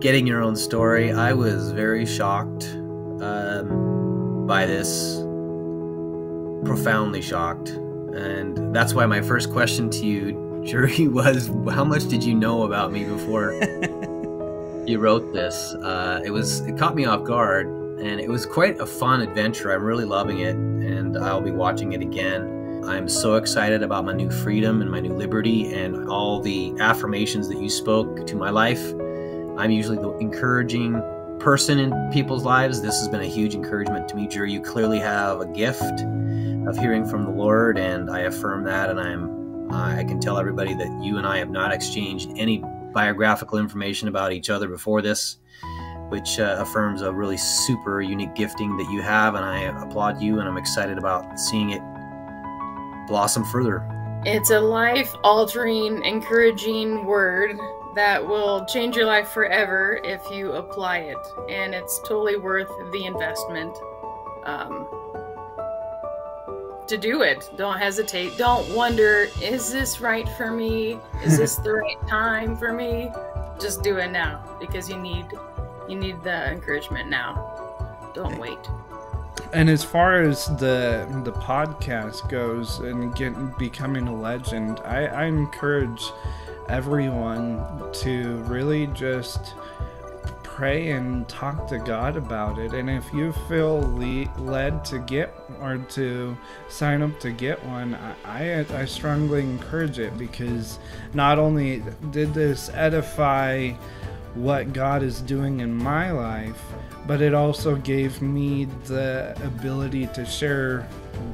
getting your own story, I was very shocked um, by this, profoundly shocked. And that's why my first question to you, Jurri, was how much did you know about me before you wrote this? Uh, it was it caught me off guard, and it was quite a fun adventure. I'm really loving it, and I'll be watching it again. I'm so excited about my new freedom and my new liberty and all the affirmations that you spoke to my life. I'm usually the encouraging person in people's lives. This has been a huge encouragement to me, Jerry. You clearly have a gift of hearing from the Lord, and I affirm that. And I'm I can tell everybody that you and I have not exchanged any biographical information about each other before this, which uh, affirms a really super unique gifting that you have. And I applaud you, and I'm excited about seeing it blossom further. It's a life altering, encouraging word that will change your life forever if you apply it. And it's totally worth the investment um, to do it. Don't hesitate. Don't wonder, is this right for me? Is this the right time for me? Just do it now because you need you need the encouragement now. Don't wait. And as far as the the podcast goes and getting becoming a legend, I, I encourage everyone to really just pray and talk to God about it. And if you feel le- led to get or to sign up to get one, I, I, I strongly encourage it because not only did this edify what God is doing in my life, but it also gave me the ability to share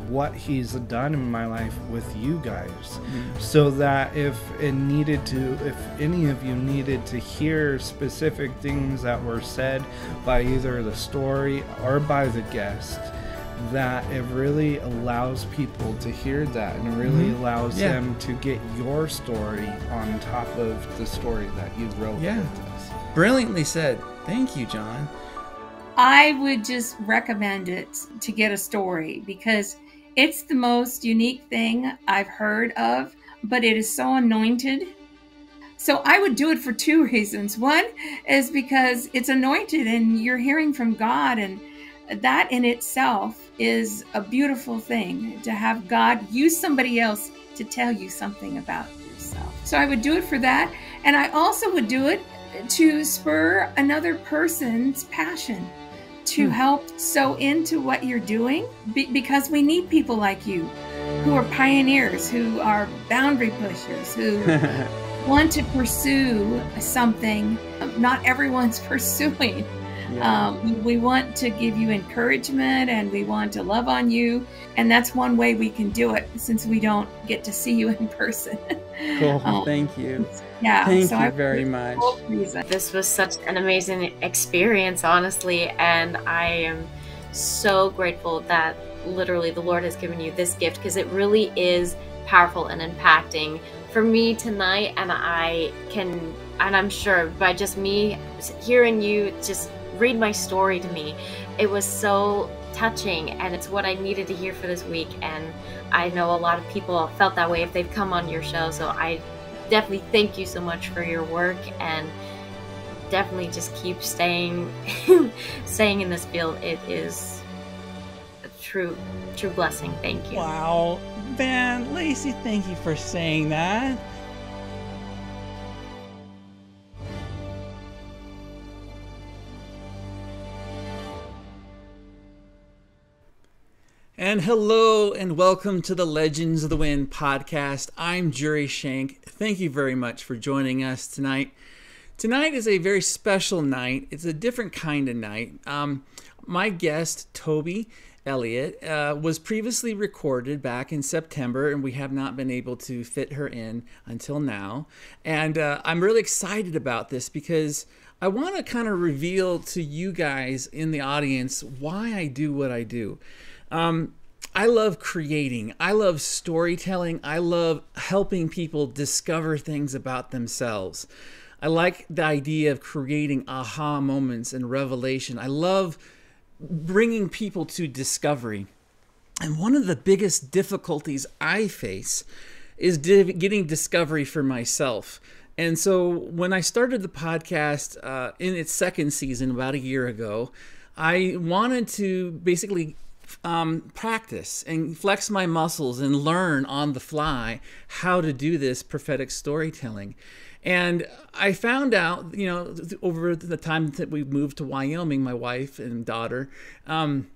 what he's done in my life with you guys mm-hmm. so that if it needed to if any of you needed to hear specific things that were said by either the story or by the guest that it really allows people to hear that and really mm-hmm. allows yeah. them to get your story on top of the story that you wrote yeah brilliantly said thank you john I would just recommend it to get a story because it's the most unique thing I've heard of, but it is so anointed. So I would do it for two reasons. One is because it's anointed and you're hearing from God, and that in itself is a beautiful thing to have God use somebody else to tell you something about yourself. So I would do it for that. And I also would do it to spur another person's passion to hmm. help sow into what you're doing be- because we need people like you who are pioneers, who are boundary pushers, who want to pursue something not everyone's pursuing. Yeah. Um, we want to give you encouragement and we want to love on you. And that's one way we can do it since we don't get to see you in person. Cool. Um, Thank you. Yeah. Thank so you I very much. This was such an amazing experience, honestly. And I am so grateful that literally the Lord has given you this gift because it really is powerful and impacting for me tonight. And I can, and I'm sure by just me hearing you just read my story to me. It was so touching and it's what I needed to hear for this week and I know a lot of people felt that way if they've come on your show so I definitely thank you so much for your work and definitely just keep staying staying in this field. It is a true true blessing. Thank you. Wow. Man Lacey thank you for saying that And hello and welcome to the Legends of the Wind podcast. I'm Jurri Schenck. Thank you very much for joining us tonight. Tonight is a very special night. It's a different kind of night. Um, my guest, Toby Elliot, uh, was previously recorded back in September, and we have not been able to fit her in until now. And uh, I'm really excited about this because I want to kind of reveal to you guys in the audience why I do what I do. Um, I love creating. I love storytelling. I love helping people discover things about themselves. I like the idea of creating aha moments and revelation. I love bringing people to discovery. And one of the biggest difficulties I face is getting discovery for myself. And so when I started the podcast uh, in its second season about a year ago, I wanted to basically um, practice and flex my muscles and learn on the fly how to do this prophetic storytelling. And I found out, you know, over the time that we moved to Wyoming, my wife and daughter, um,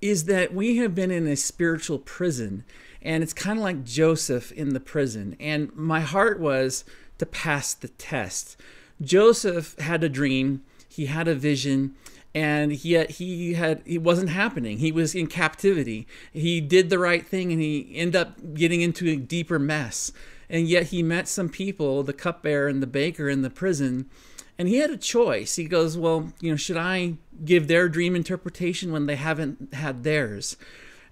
is that we have been in a spiritual prison. And it's kind of like Joseph in the prison. And my heart was to pass the test. Joseph had a dream, he had a vision, and yet he had it wasn't happening. He was in captivity. He did the right thing and he ended up getting into a deeper mess. And yet he met some people the cupbearer and the baker in the prison and he had a choice. He goes well you know should i give their dream interpretation when they haven't had theirs?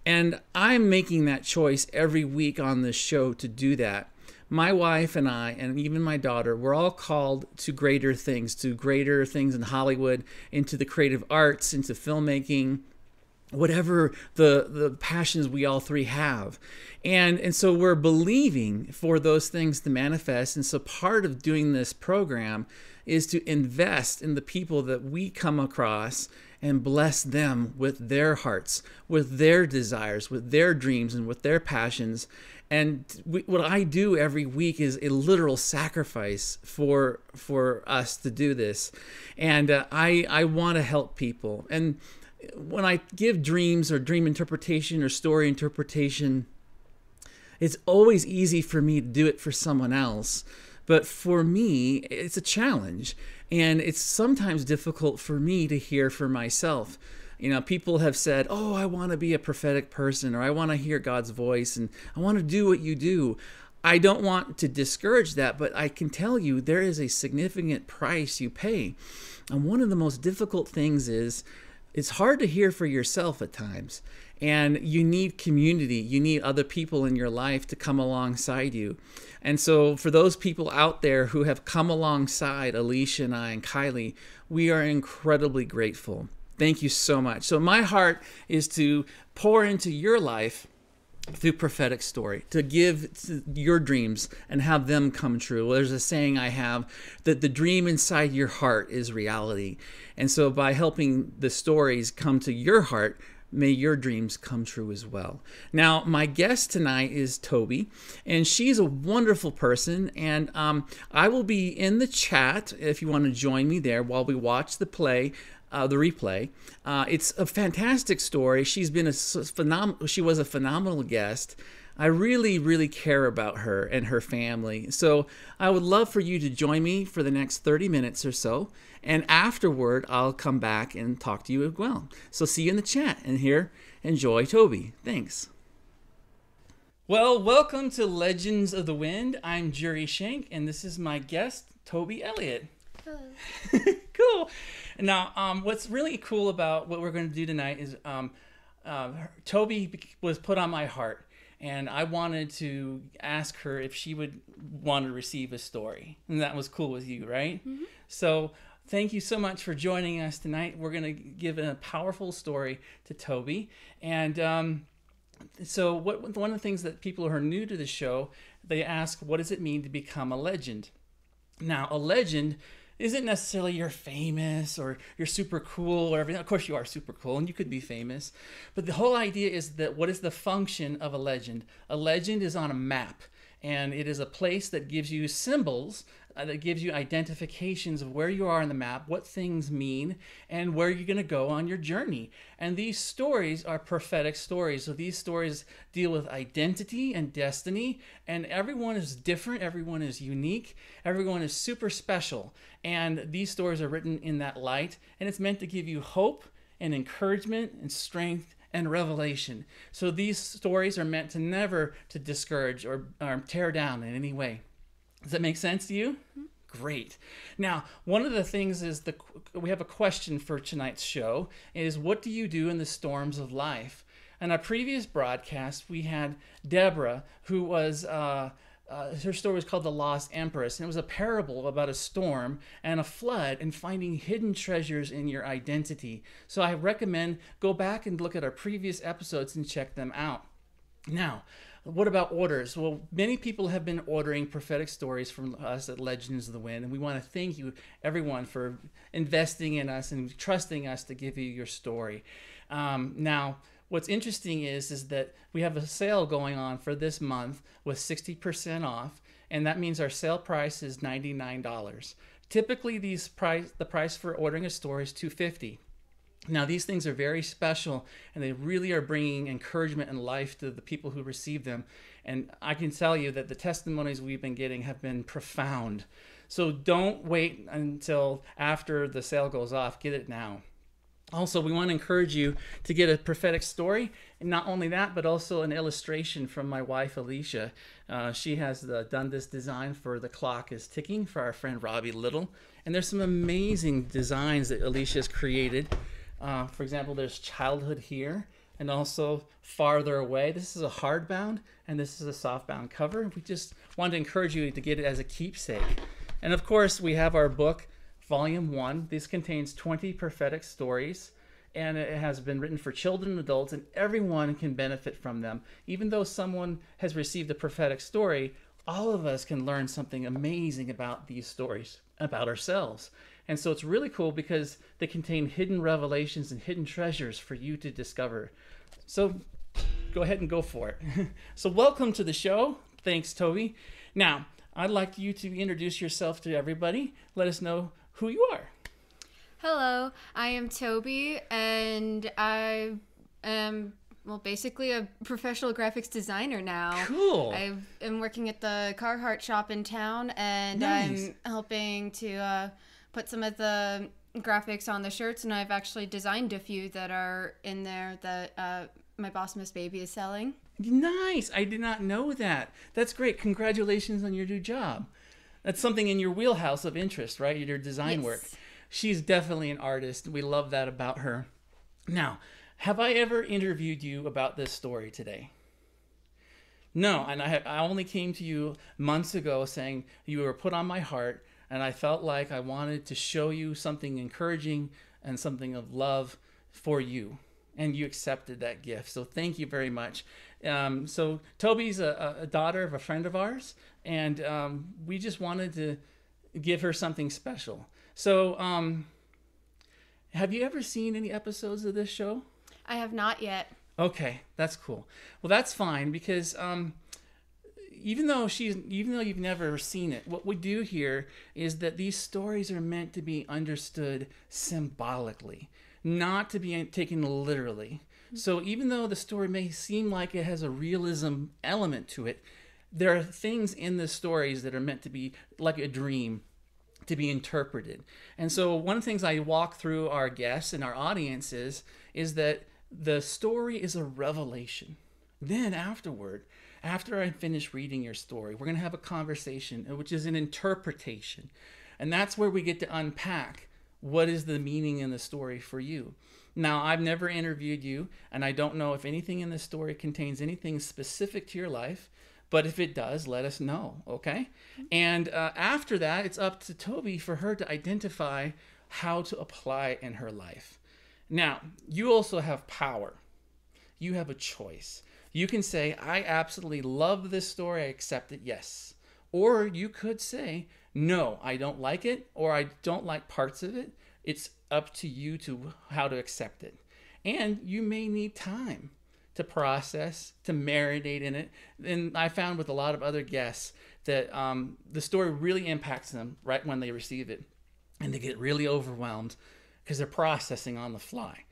And i'm making that choice every week on this show to do that my wife and I, and even my daughter, we're all called to greater things, to greater things in Hollywood, into the creative arts, into filmmaking, whatever the the passions we all three have. And and so we're believing for those things to manifest. And so part of doing this program is to invest in the people that we come across and bless them with their hearts with their desires with their dreams and with their passions. And we, what I do every week is a literal sacrifice for for us to do this, and uh, I I want to help people. And when I give dreams or dream interpretation or story interpretation, it's always easy for me to do it for someone else, but for me it's a challenge, and it's sometimes difficult for me to hear for myself you know, people have said, "Oh, I want to be a prophetic person or I want to hear God's voice and I want to do what you do." I don't want to discourage that, but I can tell you there is a significant price you pay. And one of the most difficult things is it's hard to hear for yourself at times. And you need community. You need other people in your life to come alongside you. And so, for those people out there who have come alongside Alisha and I and Kylie, we are incredibly grateful. Thank you so much. So, my heart is to pour into your life through prophetic story to give your dreams and have them come true. Well, there's a saying I have that the dream inside your heart is reality. And so by helping the stories come to your heart, may your dreams come true as well. Now, my guest tonight is Toby, and she's a wonderful person. And um, I will be in the chat if you want to join me there while we watch the play uh, the replay. Uh, it's a fantastic story. She's been a phenomenal. She was a phenomenal guest. I really, really care about her and her family. So I would love for you to join me for the next 30 minutes or so. And afterward, I'll come back and talk to you as well. So see you in the chat. And here, enjoy Toby. Thanks. Well, welcome to Legends of the Wind. I'm Jurri Schenck, and this is my guest, Toby Elliot. Hello. cool. Now, um, what's really cool about what we're going to do tonight is um, uh, Toby was put on my heart, and I wanted to ask her if she would want to receive a story, and that was cool with you, right? Mm-hmm. So. Thank you so much for joining us tonight. We're going to give a powerful story to Toby. And um, so, what, one of the things that people who are new to the show, they ask, what does it mean to become a legend? Now, a legend isn't necessarily you're famous or you're super cool or everything. Of course, you are super cool and you could be famous. But the whole idea is that what is the function of a legend? A legend is on a map and it is a place that gives you symbols Uh, that gives you identifications of where you are on the map, what things mean, and where you're going to go on your journey. And these stories are prophetic stories. So these stories deal with identity and destiny, and everyone is different, everyone is unique, everyone is super special. And these stories are written in that light, and it's meant to give you hope and encouragement and strength and revelation. So these stories are meant to never to discourage or, or tear down in any way. Does that make sense to you? Mm-hmm. Great. Now, one of the things is the we have a question for tonight's show is what do you do in the storms of life? In our previous broadcast, we had Deborah, who was uh, uh, her story was called The Lost Empress, and it was a parable about a storm and a flood and finding hidden treasures in your identity. So I recommend go back and look at our previous episodes and check them out. Now, what about orders? Well, many people have been ordering prophetic stories from us at Legends of the Wind, and we want to thank you, everyone, for investing in us and trusting us to give you your story. Um, now, what's interesting is is that we have a sale going on for this month with 60% off, and that means our sale price is $99. Typically, these price the price for ordering a story is 250 now, these things are very special and they really are bringing encouragement and life to the people who receive them. And I can tell you that the testimonies we've been getting have been profound. So don't wait until after the sale goes off, get it now. Also, we want to encourage you to get a prophetic story. And not only that, but also an illustration from my wife, Alisha. Uh, she has uh, done this design for The Clock is Ticking for our friend Robbie Little. And there's some amazing designs that Alisha has created. Uh, for example, there's childhood here and also farther away. This is a hardbound and this is a softbound cover. We just wanted to encourage you to get it as a keepsake. And of course, we have our book, Volume 1. This contains 20 prophetic stories and it has been written for children and adults, and everyone can benefit from them. Even though someone has received a prophetic story, all of us can learn something amazing about these stories, about ourselves. And so it's really cool because they contain hidden revelations and hidden treasures for you to discover. So go ahead and go for it. so, welcome to the show. Thanks, Toby. Now, I'd like you to introduce yourself to everybody. Let us know who you are. Hello, I am Toby, and I am well, basically a professional graphics designer now. Cool. I am working at the Carhartt shop in town, and Nice. I'm helping to uh, put some of the graphics on the shirts, and I've actually designed a few that are in there that uh, my boss Miss Baby is selling. Nice. I did not know that. That's great. Congratulations on your new job. That's something in your wheelhouse of interest, right? Your design work. She's definitely an artist. We love that about her. Now, have I ever interviewed you about this story today? No, and I, I only came to you months ago saying you were put on my heart, and I felt like I wanted to show you something encouraging and something of love for you. And you accepted that gift. So thank you very much. Um, so Toby's a, a daughter of a friend of ours, and um, we just wanted to give her something special. So, um, have you ever seen any episodes of this show? I have not yet. Okay, that's cool. Well, that's fine because um, even though she's even though you've never seen it, what we do here is that these stories are meant to be understood symbolically, not to be taken literally. Mm-hmm. So even though the story may seem like it has a realism element to it, there are things in the stories that are meant to be like a dream to be interpreted. And so one of the things I walk through our guests and our audiences is that the story is a revelation. Then afterward, after I finish reading your story, we're going to have a conversation, uh, which is an interpretation. And that's where we get to unpack what is the meaning in the story for you. Now, I've never interviewed you, and I don't know if anything in this story contains anything specific to your life. But if it does, let us know, okay? And uh, after that, it's up to Toby for her to identify how to apply in her life. Now, you also have power. You have a choice. You can say, I absolutely love this story, I accept it, yes. Or you could say, no, I don't like it, or I don't like parts of it. It's up to you to how to accept it. And you may need time to process, to marinate in it. And I found with a lot of other guests that um, the story really impacts them right when they receive it. And they get really overwhelmed because they're processing on the fly.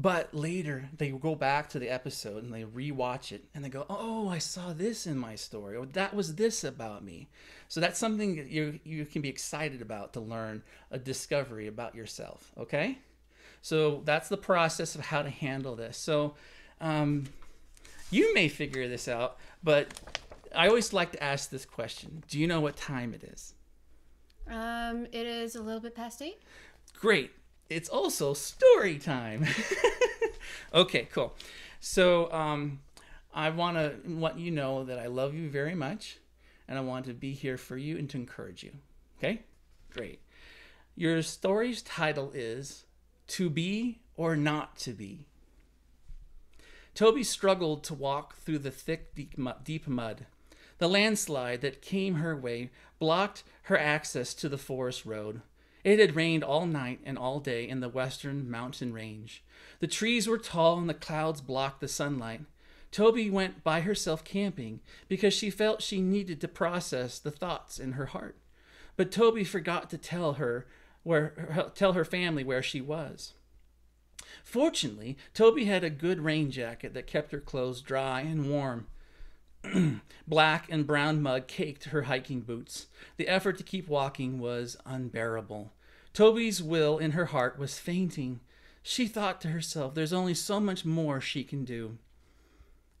But later, they go back to the episode and they rewatch it and they go, "Oh, I saw this in my story, or that was this about me." So that's something that you you can be excited about to learn a discovery about yourself. Okay, so that's the process of how to handle this. So um, you may figure this out, but I always like to ask this question: Do you know what time it is? Um, it is a little bit past eight. Great. It's also story time. okay, cool. So um, I want to let you know that I love you very much, and I want to be here for you and to encourage you. Okay, great. Your story's title is "To Be or Not to Be." Toby struggled to walk through the thick, deep deep mud. The landslide that came her way blocked her access to the forest road. It had rained all night and all day in the western mountain range. The trees were tall and the clouds blocked the sunlight. Toby went by herself camping because she felt she needed to process the thoughts in her heart. But Toby forgot to tell her where tell her family where she was. Fortunately, Toby had a good rain jacket that kept her clothes dry and warm. Black and brown mud caked her hiking boots. The effort to keep walking was unbearable. Toby's will in her heart was fainting. She thought to herself, there's only so much more she can do.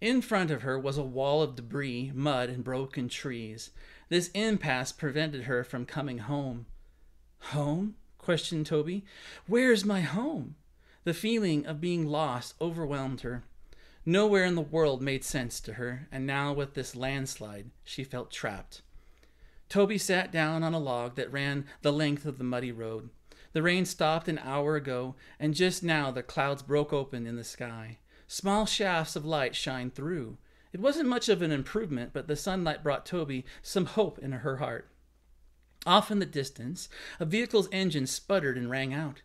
In front of her was a wall of debris, mud, and broken trees. This impasse prevented her from coming home. Home? questioned Toby. Where's my home? The feeling of being lost overwhelmed her. Nowhere in the world made sense to her, and now with this landslide, she felt trapped. Toby sat down on a log that ran the length of the muddy road. The rain stopped an hour ago, and just now the clouds broke open in the sky. Small shafts of light shined through. It wasn't much of an improvement, but the sunlight brought Toby some hope in her heart. Off in the distance, a vehicle's engine sputtered and rang out.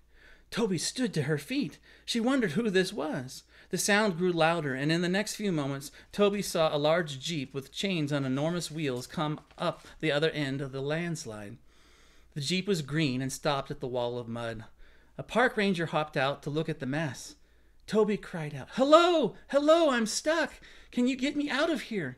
Toby stood to her feet. She wondered who this was. The sound grew louder, and in the next few moments, Toby saw a large jeep with chains on enormous wheels come up the other end of the landslide. The jeep was green and stopped at the wall of mud. A park ranger hopped out to look at the mess. Toby cried out, Hello! Hello! I'm stuck! Can you get me out of here?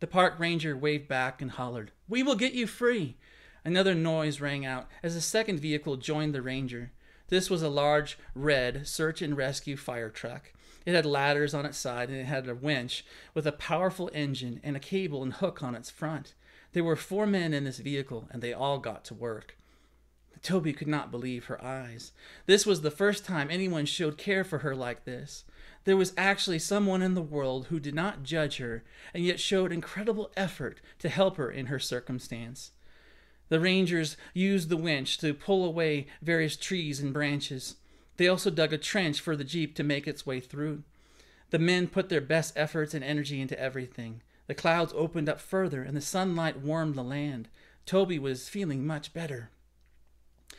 The park ranger waved back and hollered, We will get you free! Another noise rang out as a second vehicle joined the ranger. This was a large red search and rescue fire truck. It had ladders on its side and it had a winch with a powerful engine and a cable and hook on its front. There were four men in this vehicle and they all got to work. Toby could not believe her eyes. This was the first time anyone showed care for her like this. There was actually someone in the world who did not judge her and yet showed incredible effort to help her in her circumstance. The rangers used the winch to pull away various trees and branches. They also dug a trench for the jeep to make its way through. The men put their best efforts and energy into everything. The clouds opened up further and the sunlight warmed the land. Toby was feeling much better.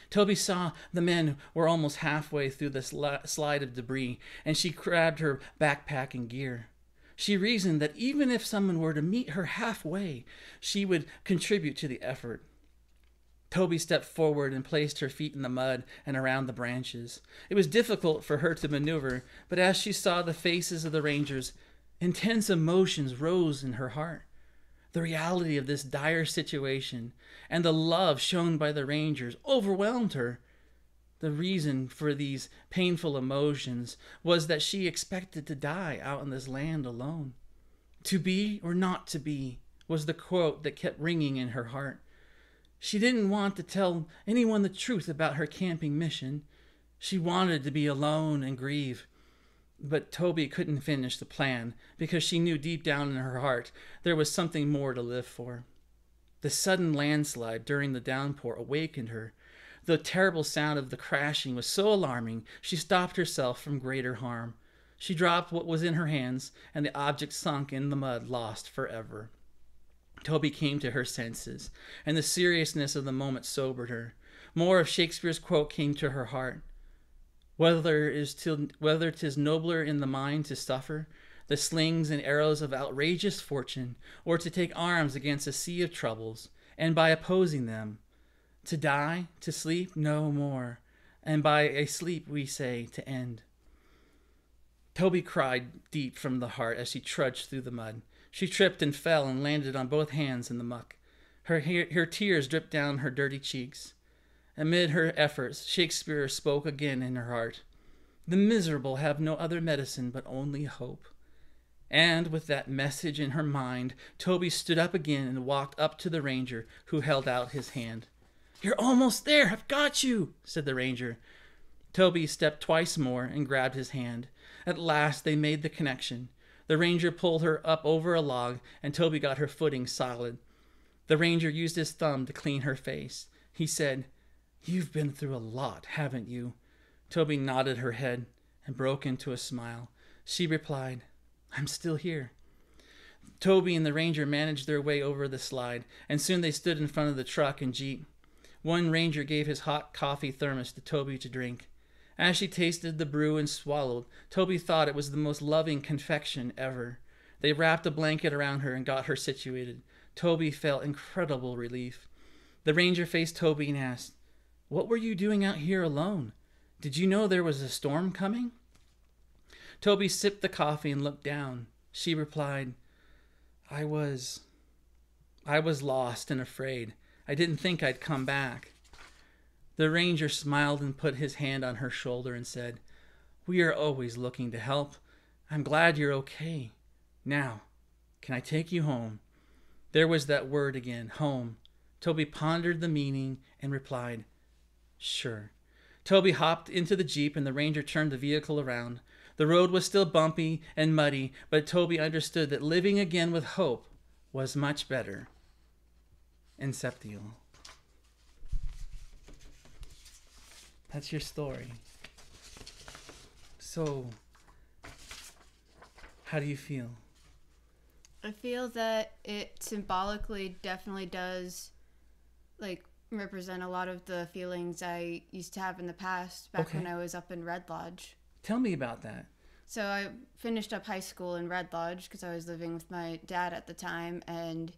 Toby saw the men were almost halfway through the sli- slide of debris, and she grabbed her backpack and gear. She reasoned that even if someone were to meet her halfway, she would contribute to the effort. Toby stepped forward and placed her feet in the mud and around the branches. It was difficult for her to maneuver, but as she saw the faces of the rangers, intense emotions rose in her heart. The reality of this dire situation and the love shown by the rangers overwhelmed her. The reason for these painful emotions was that she expected to die out in this land alone. To be or not to be was the quote that kept ringing in her heart. She didn't want to tell anyone the truth about her camping mission. She wanted to be alone and grieve. But Toby couldn't finish the plan because she knew deep down in her heart there was something more to live for. The sudden landslide during the downpour awakened her. The terrible sound of the crashing was so alarming, she stopped herself from greater harm. She dropped what was in her hands, and the object sunk in the mud, lost forever. Toby came to her senses, and the seriousness of the moment sobered her. More of Shakespeare's quote came to her heart. Whether is till, whether 'tis nobler in the mind to suffer the slings and arrows of outrageous fortune, or to take arms against a sea of troubles, and by opposing them, to die, to sleep no more, and by a sleep we say to end. Toby cried deep from the heart as she trudged through the mud. She tripped and fell and landed on both hands in the muck. Her, her tears dripped down her dirty cheeks. Amid her efforts, Shakespeare spoke again in her heart. The miserable have no other medicine but only hope. And with that message in her mind, Toby stood up again and walked up to the ranger, who held out his hand. You're almost there. I've got you, said the ranger. Toby stepped twice more and grabbed his hand. At last they made the connection. The ranger pulled her up over a log, and Toby got her footing solid. The ranger used his thumb to clean her face. He said, You've been through a lot, haven't you? Toby nodded her head and broke into a smile. She replied, I'm still here. Toby and the ranger managed their way over the slide, and soon they stood in front of the truck and jeep. One ranger gave his hot coffee thermos to Toby to drink. As she tasted the brew and swallowed, Toby thought it was the most loving confection ever. They wrapped a blanket around her and got her situated. Toby felt incredible relief. The ranger faced Toby and asked, What were you doing out here alone? Did you know there was a storm coming? Toby sipped the coffee and looked down. She replied, I was. I was lost and afraid. I didn't think I'd come back. The ranger smiled and put his hand on her shoulder and said, We are always looking to help. I'm glad you're okay. Now, can I take you home? There was that word again, home. Toby pondered the meaning and replied, Sure. Toby hopped into the Jeep and the ranger turned the vehicle around. The road was still bumpy and muddy, but Toby understood that living again with hope was much better. Inceptio. That's your story. So, how do you feel? I feel that it symbolically definitely does like represent a lot of the feelings I used to have in the past back Okay. when I was up in Red Lodge. Tell me about that. So I finished up high school in Red Lodge because I was living with my dad at the time and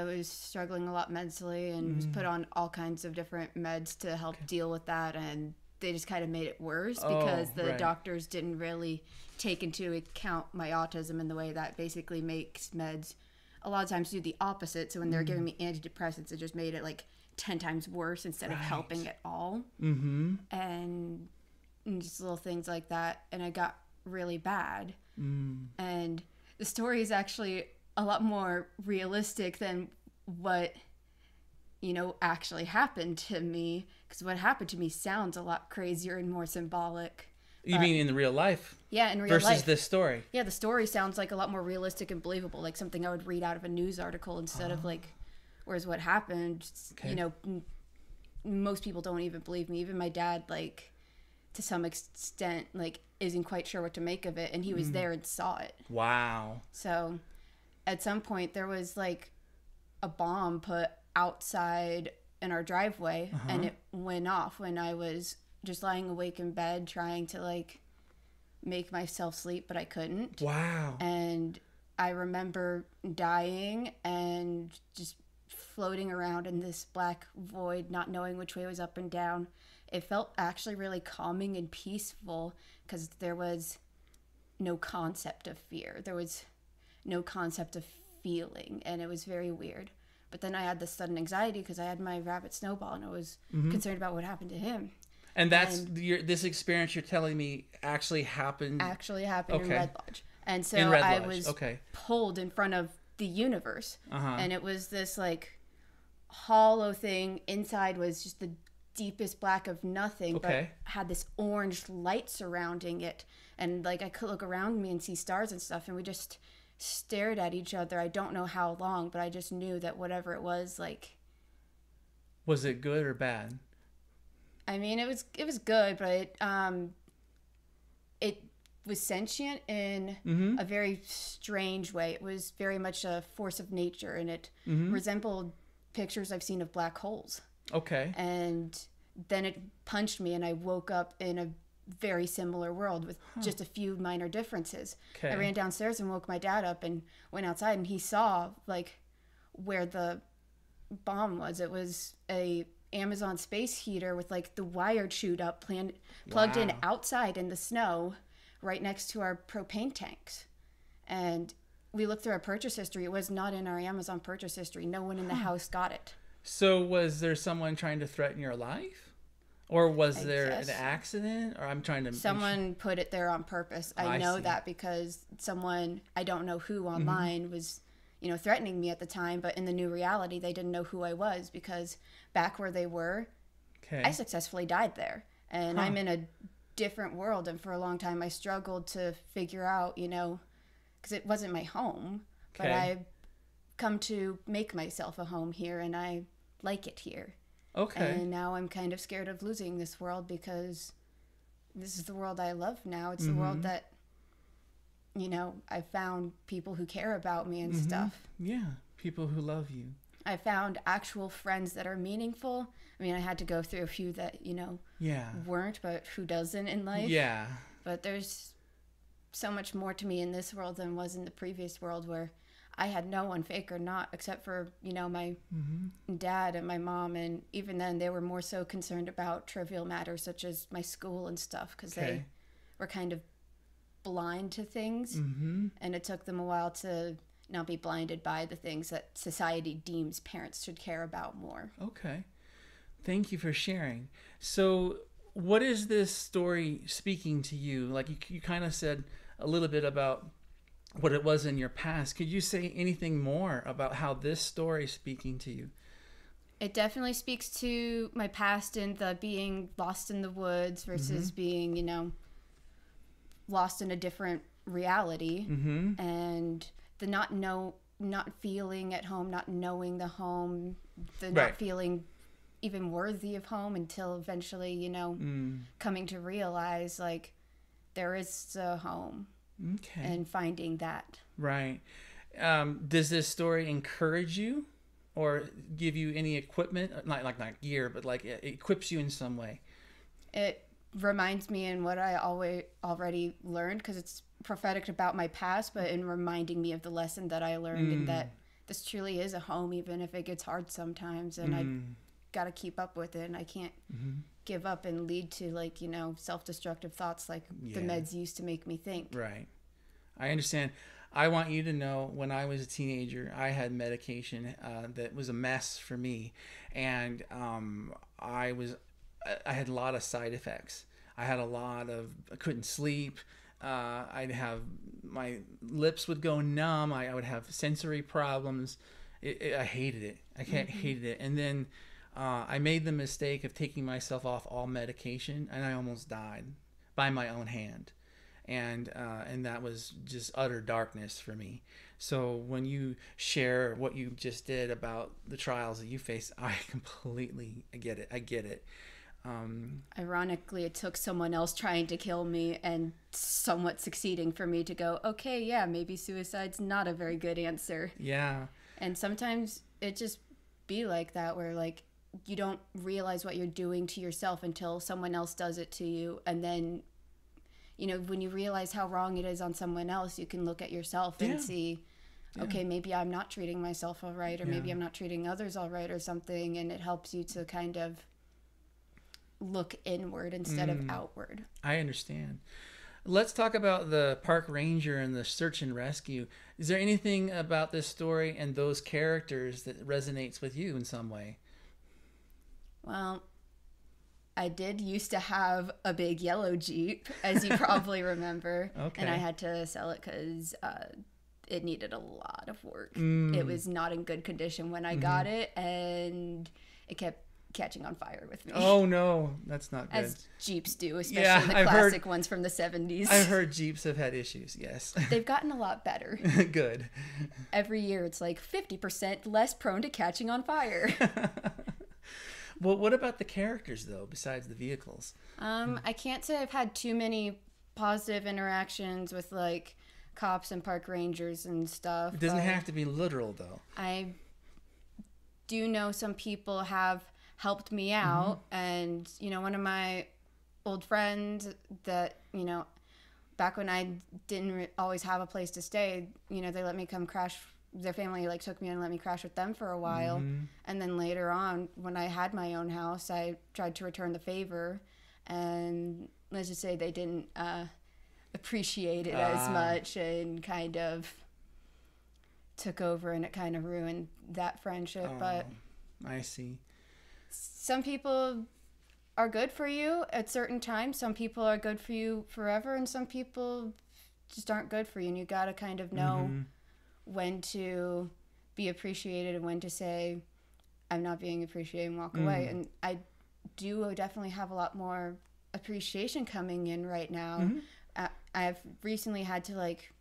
I was struggling a lot mentally and was put on all kinds of different meds to help deal with that and they just kind of made it worse Oh, because the right. doctors didn't really take into account my autism in the way that basically makes meds a lot of times do the opposite. So when they were giving me antidepressants, it just made it like 10 times worse instead of helping at all Mm-hmm. and, and just little things like that. And I got really bad. Mm. And the story is actually a lot more realistic than what you know actually happened to me because what happened to me sounds a lot crazier and more symbolic. You mean in real life Yeah, in real life. versus this story? Yeah, the story sounds like a lot more realistic and believable, like something I would read out of a news article instead of oh. like. Whereas what happened, Okay. you know, m- most people don't even believe me. Even my dad, like, to some extent, like, isn't quite sure what to make of it, and he was mm. there and saw it. Wow. So, at some point, there was like a bomb put outside in our driveway, uh-huh. and it went off when I was just lying awake in bed trying to like make myself sleep, but I couldn't Wow. and I remember dying and just floating around in this black void, not knowing which way was up and down. It felt actually really calming and peaceful because there was no concept of fear. There was no concept of feeling, and it was very weird. But then I had this sudden anxiety because I had my rabbit snowball, and I was concerned about what happened to him. And that's your this experience you're telling me actually happened Actually happened in Red Lodge, and so Red I Lodge. was okay. pulled in front of the universe Uh-huh. and it was this like hollow thing inside was just the deepest black of nothing Okay. but had this orange light surrounding it and like i could look around me and see stars and stuff and we just stared at each other i don't know how long but i just knew that whatever it was like Was it good or bad? I mean, it was it was good, but it, um, it was sentient in Mm-hmm. a very strange way. It was very much a force of nature, and it Mm-hmm. resembled pictures I've seen of black holes. Okay. And then it punched me, and I woke up in a very similar world with just a few minor differences. I ran downstairs and woke my dad up, and went outside, and he saw like where the bomb was. It was a Amazon space heater with like the wire chewed up, plan- plugged in outside in the snow, right next to our propane tanks. And we looked through our purchase history. It was not in our Amazon purchase history. No one in the house got it. So was there someone trying to threaten your life? Or was I there guess. an accident? Or I'm trying to Someone put it there on purpose. I, I know see. Mm-hmm. that because someone I don't know who online was, you know, threatening me at the time. But in the new reality, they didn't know who I was because back where they were, Okay. I successfully died there. And I'm in a different world. And for a long time, I struggled to figure out, you know, because it wasn't my home. But I come to make myself a home here and I like it here. Okay. And now I'm kind of scared of losing this world because this is the world I love now. It's the Mm-hmm. world that you know, I found people who care about me and Mhm. stuff. Yeah, people who love you. I found actual friends that are meaningful. I mean, I had to go through a few that, you know, Yeah. weren't, but who doesn't in life? Yeah. But there's so much more to me in this world than was in the previous world where I had no one, fake or not, except for, you know, my Mm-hmm. dad and my mom. And even then, they were more so concerned about trivial matters such as my school and stuff because Okay. they were kind of blind to things. Mm-hmm. And it took them a while to not be blinded by the things that society deems parents should care about more. Okay. Thank you for sharing. So, what is this story speaking to you? Like you, you kind of said a little bit about what it was in your past. Could you say anything more about how this story is speaking to you? It definitely speaks to my past and the being lost in the woods versus being, you know, lost in a different reality Mm-hmm. and the not know not feeling at home, not knowing the home, the Right. not feeling even worthy of home until eventually, you know, Mm. coming to realize like there is a home Okay. and finding that. Right. Um, does this story encourage you, or give you any equipment? Not like not gear, but like it equips you in some way. it reminds me in what I always already learned because it's prophetic about my past, but in reminding me of the lesson that I learned and that this truly is a home, even if it gets hard sometimes, and I Mm. got to keep up with it, and I can't Mm-hmm. Give up and lead to like you know self-destructive thoughts like the meds used to make me think. Right. I understand. I want you to know when I was a teenager, I had medication uh, that was a mess for me, and um, I was I- had a lot of side effects. I had a lot of I couldn't sleep. Uh, I'd have my lips would go numb. I, I would have sensory problems. It, it, I hated it. I can't hated it. And then uh, I made the mistake of taking myself off all medication, and I almost died by my own hand and uh, and that was just utter darkness for me. So when you share what you just did about the trials that you face, I completely get it. I get it. Um, Ironically, it took someone else trying to kill me and somewhat succeeding for me to go, okay, yeah, maybe suicide's not a very good answer. yeah, And sometimes it just be like that where like you don't realize what you're doing to yourself until someone else does it to you and then you know when you realize how wrong it is on someone else you can look at yourself and Yeah. see okay maybe i'm not treating myself all right or maybe i'm not treating others all right or something and it helps you to kind of look inward instead Mm. of outward I understand. Let's talk about the park ranger and the search and rescue. Is there anything about this story and those characters that resonates with you in some way? Well, I did used to have a big yellow Jeep, as you probably remember. Okay. And I had to sell it because uh, it needed a lot of work. Mm. It was not in good condition when I got it, and it kept catching on fire with me. Oh no, that's not good. As Jeeps do, especially Yeah, the I've heard- classic ones from the 70s. I've heard Jeeps have had issues. Yes, They've gotten a lot better. good. Every year, it's like 50% less prone to catching on fire. Well, what about the characters though, besides the vehicles? Um, I can't say I've had too many positive interactions with like cops and park rangers and stuff. It doesn't have to be literal though. I do know some people have helped me out, and you know, one of my old friends that you know, back when I didn't re- always have a place to stay, you know, they let me come crash. Their family like took me and let me crash with them for a while, and then later on, when I had my own house, I tried to return the favor, and let's just say they didn't uh, appreciate it as Ah. much, and kind of took over, and it kind of ruined that friendship. But Oh, I see. some people are good for you at certain times. Some people are good for you forever, and some people just aren't good for you. And you got to kind of know Mhm. When to be appreciated and when to say, "I'm not being appreciated," and walk mm. away. And I do definitely have a lot more appreciation coming in right now. Mm-hmm. I, I've recently had to like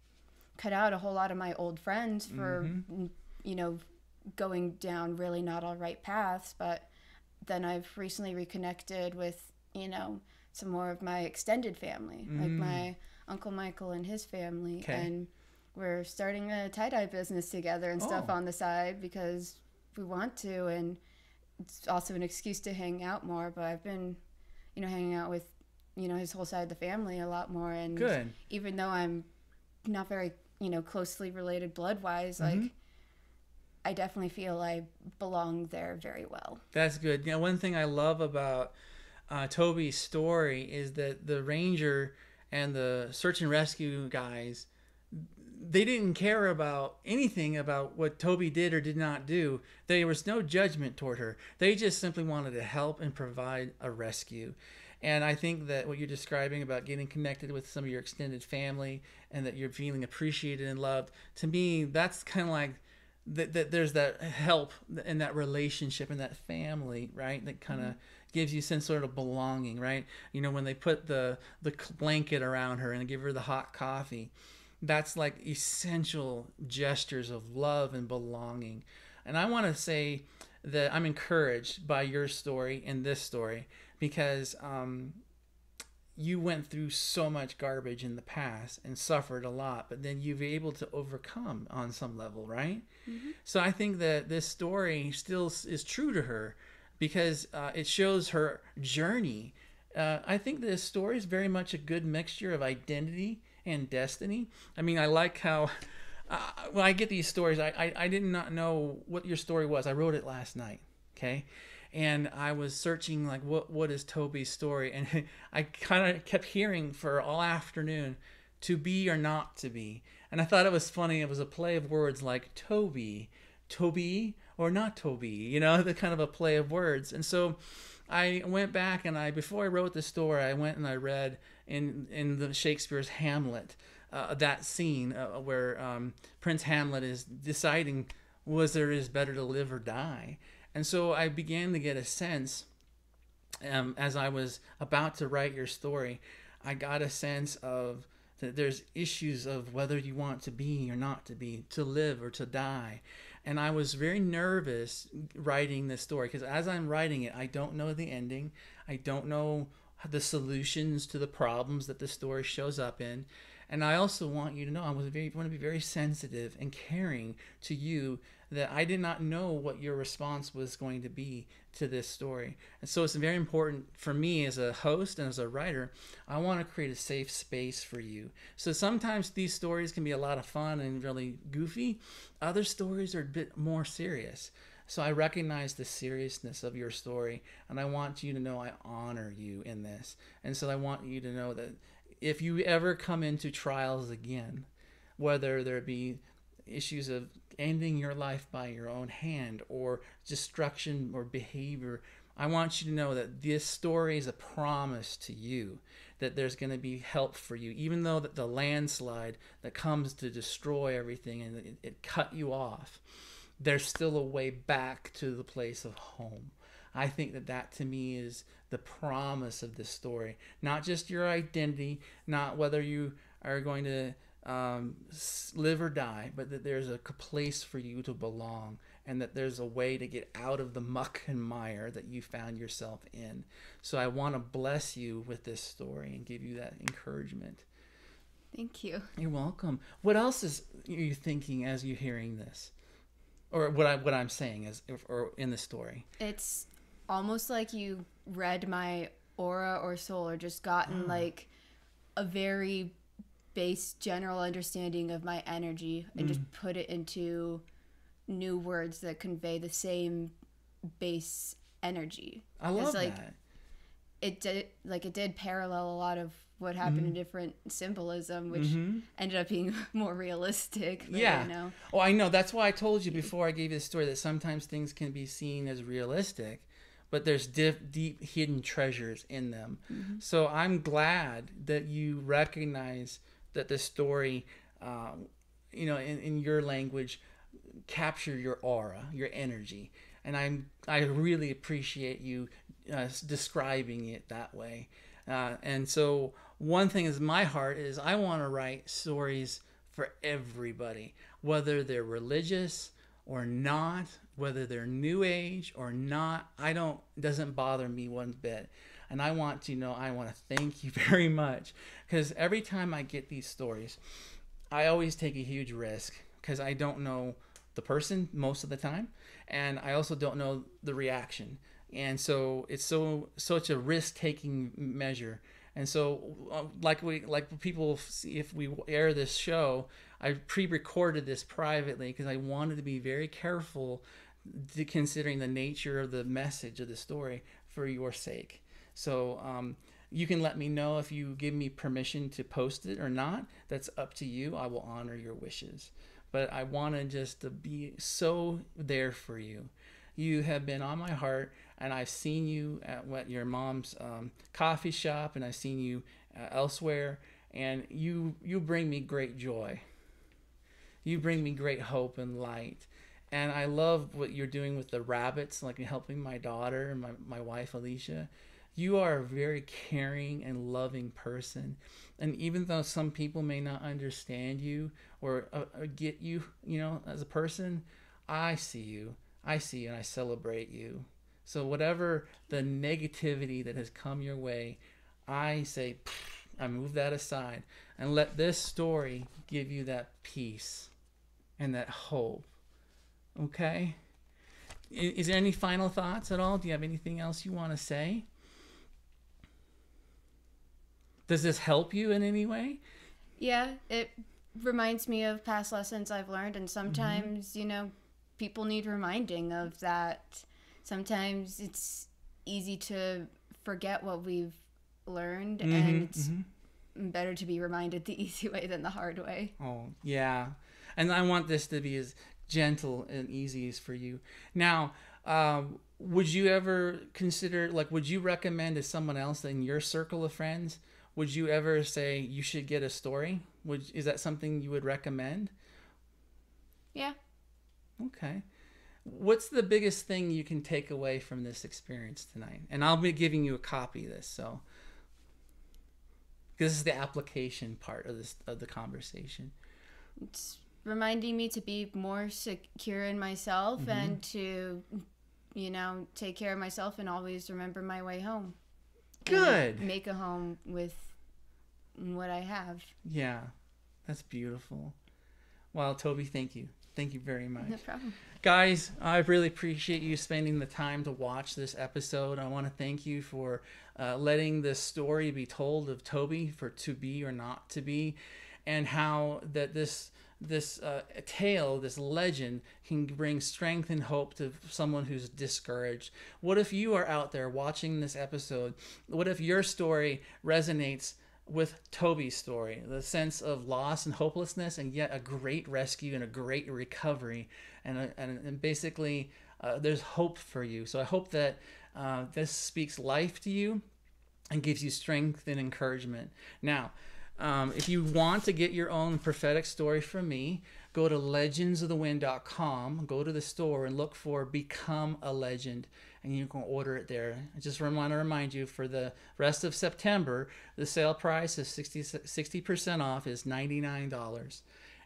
cut out a whole lot of my old friends for mm-hmm. n- you know going down really not all right paths but then i've recently reconnected with you know some more of my extended family like mm. my Uncle Michael and his family, 'Kay. and we're starting a tie dye business together and stuff Oh. on the side because we want to, and it's also an excuse to hang out more. But I've been, you know, hanging out with, you know, his whole side of the family a lot more, and Good. even though I'm not very, you know, closely related blood wise, Mm-hmm. like I definitely feel I belong there very well. That's good. You know, one thing I love about uh, Toby's story is that the ranger and the search and rescue guys, they didn't care about anything about what Toby did or did not do. There was no judgment toward her. They just simply wanted to help and provide a rescue. And I think that what you're describing about getting connected with some of your extended family and that you're feeling appreciated and loved, to me, that's kind of like that, that there's that help in that relationship and that family, right? That kind of mm-hmm. gives you some sort of belonging, right? You know, when they put the the blanket around her and give her the hot coffee, that's like essential gestures of love and belonging. And I want to say that I'm encouraged by your story and this story because um, you went through so much garbage in the past and suffered a lot, but then you've been able to overcome on some level, right? So I think that this story still is true to her because uh, it shows her journey. Uh, I think this story is very much a good mixture of identity and destiny. I mean, I like how uh, when I get these stories, I, I, I did not know what your story was. I wrote it last night, okay? And I was searching like what what is Toby's story, and I kind of kept hearing for all afternoon, to be or not to be. And I thought it was funny. It was a play of words like Toby, Toby or not Toby, you know, the kind of a play of words. And so I went back and I, before I wrote the story, I went and I read in, in the Shakespeare's Hamlet, uh, that scene uh, where um, Prince Hamlet is deciding whether it is better to live or die. And so I began to get a sense um, as I was about to write your story, I got a sense of that there's issues of whether you want to be or not to be, to live or to die. And I was very nervous writing this story because as I'm writing it, I don't know the ending. I don't know the solutions to the problems that the story shows up in. And I also want you to know I was very want to be very sensitive and caring to you that I did not know what your response was going to be to this story. And so it's very important for me as a host and as a writer, I want to create a safe space for you. So sometimes these stories can be a lot of fun and really goofy. Other stories are a bit more serious. So I recognize the seriousness of your story and I want you to know I honor you in this. And so I want you to know that if you ever come into trials again, whether there be issues of ending your life by your own hand or destruction or behavior, I want you to know that this story is a promise to you that there's going to be help for you, even though that the landslide that comes to destroy everything and it, it cut you off, there's still a way back to the place of home. I think that that to me is the promise of this story, not just your identity, not whether you are going to um, live or die, but that there's a place for you to belong and that there's a way to get out of the muck and mire that you found yourself in. So I want to bless you with this story and give you that encouragement. Thank you. You're welcome. What else is you thinking as you're hearing this? Or what I what I'm saying is or in the story. It's almost like you read my aura or soul or just gotten like a very base general understanding of my energy and just mm. put it into new words that convey the same base energy. I love like, that. It did like it did parallel a lot of what happened mm. in different symbolism, which mm-hmm. ended up being more realistic. Yeah. You know. Oh, I know. That's why I told you before I gave you the story that sometimes things can be seen as realistic, but there's deep, deep hidden treasures in them. Mm-hmm. So I'm glad that you recognize that the story, uh, you know, in, in your language, capture your aura, your energy, and I'm I really appreciate you uh, describing it that way. Uh, and so one thing is my heart is I want to write stories for everybody, whether they're religious or not, whether they're new age or not. I don't doesn't bother me one bit. And I want to know, I want to thank you very much because every time I get these stories, I always take a huge risk because I don't know the person most of the time, and I also don't know the reaction. And so it's so such a risk taking measure. And so, uh, like we like people, see if we air this show, I pre-recorded this privately because I wanted to be very careful, to considering the nature of the message of the story for your sake. So um, you can let me know if you give me permission to post it or not. That's up to you. I will honor your wishes. But I just to be so there for you. You have been on my heart, and I've seen you at what your mom's um, coffee shop, and I've seen you uh, elsewhere, and you you bring me great joy. You bring me great hope and light. And I love what you're doing with the rabbits, like helping my daughter and my, my wife, Alisha. You are a very caring and loving person. And even though some people may not understand you or, uh, or get you, you know, as a person, I see you. I see you and I celebrate you. So, whatever the negativity that has come your way, I say, I move that aside and let this story give you that peace and that hope. Okay? Is there any final thoughts at all? Do you have anything else you want to say? Does this help you in any way? Yeah, it reminds me of past lessons I've learned, and sometimes, mm-hmm. you know, people need reminding of that. Sometimes it's easy to forget what we've learned, mm-hmm, and it's mm-hmm. better to be reminded the easy way than the hard way. Oh, yeah. And I want this to be as gentle and easy as for you. Now, um, would you ever consider, like, would you recommend to someone else in your circle of friends? Would you ever say you should get a story? Would is that something you would recommend? Yeah. Okay. What's the biggest thing you can take away from this experience tonight? And I'll be giving you a copy of this, so this is the application part of this of the conversation. It's reminding me to be more secure in myself mm-hmm. and to you know take care of myself and always remember my way home. Good. Make a home with what I have. Yeah. That's beautiful. Well, Toby, thank you. Thank you very much. No problem. Guys, I really appreciate you spending the time to watch this episode. I want to thank you for uh, letting this story be told of Toby for to be or not to be, and how that this this uh, tale, this legend, can bring strength and hope to someone who's discouraged. What if you are out there watching this episode? What if your story resonates with Toby's story, the sense of loss and hopelessness, and yet a great rescue and a great recovery, and a, and, and, basically uh, there's hope for you. So I hope that uh, this speaks life to you and gives you strength and encouragement. Now, um, if you want to get your own prophetic story from me, go to legendsofthewind.com, go to the store and look for Become a Legend and you can order it there. I just want to remind you for the rest of September, the sale price is 60 percent off is ninety nine dollars,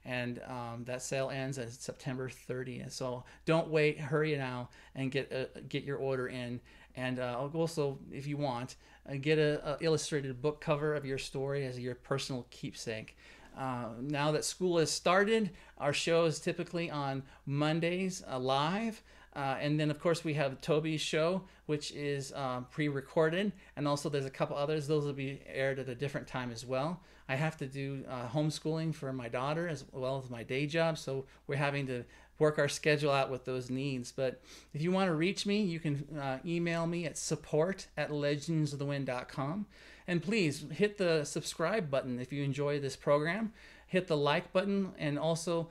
and um, that sale ends at September 30th. So don't wait, hurry now and get uh, get your order in. And uh, also, if you want, uh, get a, a, illustrated book cover of your story as your personal keepsake. Uh, now that school has started, our show is typically on Mondays uh, live. Uh, and then, of course, we have Toby's show, which is uh, pre recorded. And also, there's a couple others. Those will be aired at a different time as well. I have to do uh, homeschooling for my daughter as well as my day job. So, we're having to work our schedule out with those needs. But if you want to reach me, you can uh, email me at support at legendsofthewind.com. And please hit the subscribe button if you enjoy this program. Hit the like button and also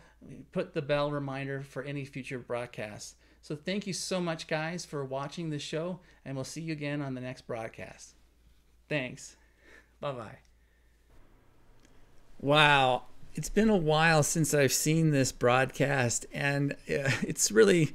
put the bell reminder for any future broadcasts. So thank you so much, guys, for watching the show, and we'll see you again on the next broadcast. Thanks. Bye bye. Wow. It's been a while since I've seen this broadcast, and uh, it's really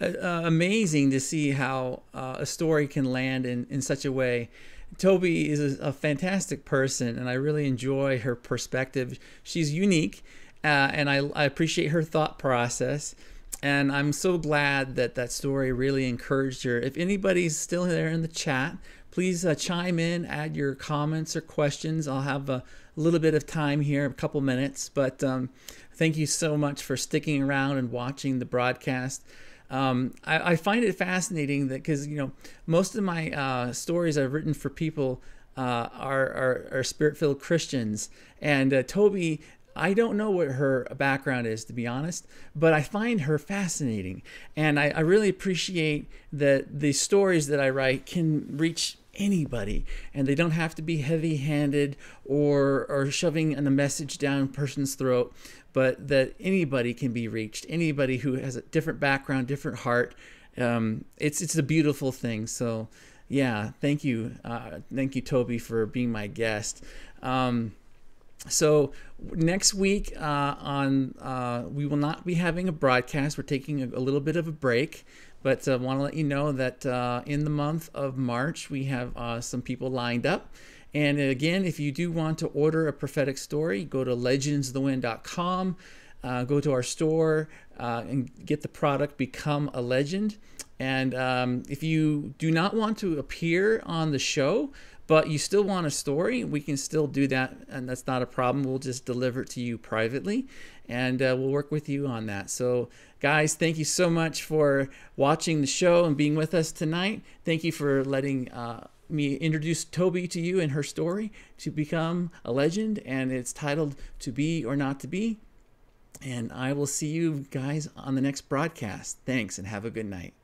uh, uh, amazing to see how uh, a story can land in, in such a way. Toby is a, a fantastic person, and I really enjoy her perspective. She's unique, uh, and I, I appreciate her thought process and I'm so glad that that story really encouraged her. If anybody's still there in the chat, please uh, chime in, add your comments or questions. I'll have a little bit of time here, a couple minutes, but um, thank you so much for sticking around and watching the broadcast. Um, I, I, find it fascinating that because you know most of my uh, stories I've written for people uh, are, are, are spirit-filled Christians, and uh, Toby I don't know what her background is, to be honest, but I find her fascinating. And I, I, really appreciate that the stories that I write can reach anybody and they don't have to be heavy handed or, or shoving a message down a person's throat, but that anybody can be reached. Anybody who has a different background, different heart. Um, it's, it's a beautiful thing. So, yeah, thank you. Uh, thank you, Toby, for being my guest. Um, so next week uh, on uh, we will not be having a broadcast. We're taking a, a little bit of a break, but I uh, want to let you know that uh, in the month of March we have uh, some people lined up. And again, if you do want to order a prophetic story, go to legendsthewind.com, uh, go to our store and get the product Become a Legend. And um, if you do not want to appear on the show, but you still want a story, we can still do that, and that's not a problem. We'll just deliver it to you privately, and uh, we'll work with you on that. So, guys, thank you so much for watching the show and being with us tonight. Thank you for letting uh, me introduce Toby to you and her story to become a legend, and it's titled To Be or Not to Be. And I will see you guys on the next broadcast. Thanks, and have a good night.